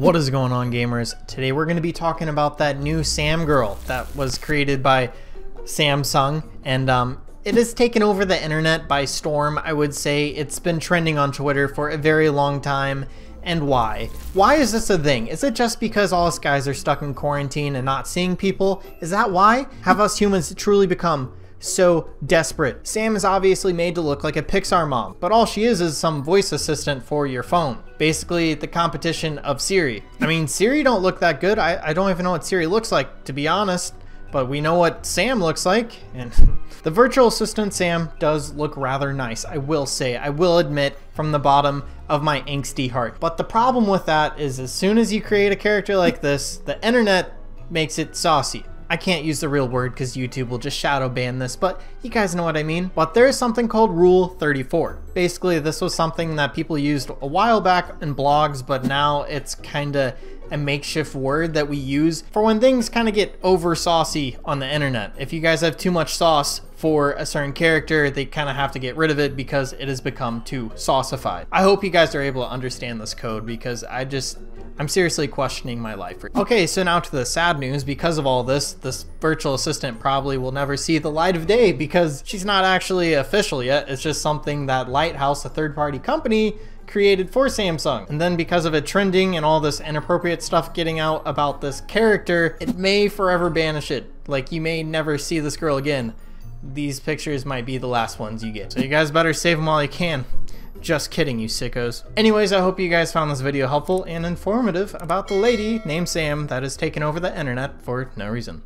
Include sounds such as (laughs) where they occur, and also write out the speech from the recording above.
What is going on gamers? Today we're going to be talking about that new Sam girl that was created by Samsung and um, it has taken over the internet by storm I would say. It's been trending on Twitter for a very long time and why? Why is this a thing? Is it just because all us guys are stuck in quarantine and not seeing people? Is that why? Have us humans truly become so desperate. Sam is obviously made to look like a Pixar mom, but all she is is some voice assistant for your phone. Basically, the competition of Siri. I mean, Siri don't look that good. I, I don't even know what Siri looks like, to be honest, but we know what Sam looks like, and (laughs) the virtual assistant Sam does look rather nice, I will say. I will admit from the bottom of my angsty heart. But the problem with that is as soon as you create a character like this, the internet makes it saucy. I can't use the real word because YouTube will just shadow ban this, but you guys know what I mean. But there is something called Rule 34. Basically, this was something that people used a while back in blogs, but now it's kind of a makeshift word that we use for when things kind of get over saucy on the internet. If you guys have too much sauce for a certain character, they kind of have to get rid of it because it has become too saucified. I hope you guys are able to understand this code because I just, I'm seriously questioning my life. Okay, so now to the sad news. Because of all this, this virtual assistant probably will never see the light of day because she's not actually official yet. It's just something that Lighthouse, a third-party company, created for Samsung. And then because of it trending and all this inappropriate stuff getting out about this character, it may forever banish it. Like you may never see this girl again. These pictures might be the last ones you get. So you guys better save them while you can. Just kidding, you sickos. Anyways, I hope you guys found this video helpful and informative about the lady named Sam that has taken over the internet for no reason.